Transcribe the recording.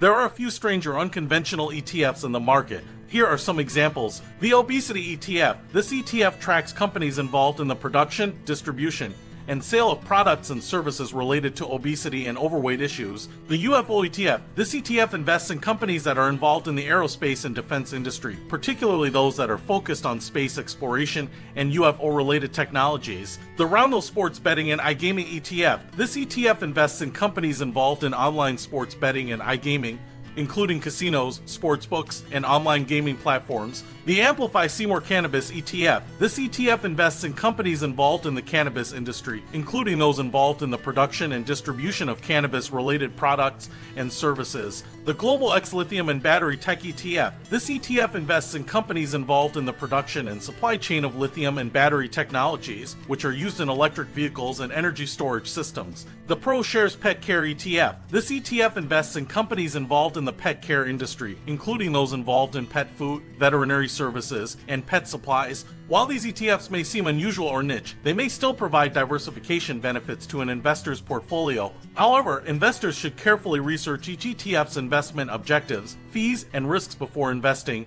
There are a few strange or unconventional ETFs in the market. Here are some examples. The Obesity ETF. This ETF tracks companies involved in the production, distribution, and sale of products and services related to obesity and overweight issues. The UFO ETF. This ETF invests in companies that are involved in the aerospace and defense industry, particularly those that are focused on space exploration and UFO related technologies. The Roundhill Sports Betting and iGaming ETF. This ETF invests in companies involved in online sports betting and iGaming including casinos, sportsbooks, and online gaming platforms. The Amplify Seymour Cannabis ETF. This ETF invests in companies involved in the cannabis industry, including those involved in the production and distribution of cannabis related products and services. The Global X Lithium and Battery Tech ETF. This ETF invests in companies involved in the production and supply chain of lithium and battery technologies, which are used in electric vehicles and energy storage systems. The ProShares Pet Care ETF. This ETF invests in companies involved in the pet care industry, including those involved in pet food, veterinary services, and pet supplies. While these ETFs may seem unusual or niche, they may still provide diversification benefits to an investor's portfolio. However, investors should carefully research each ETF's investment objectives, fees, and risks before investing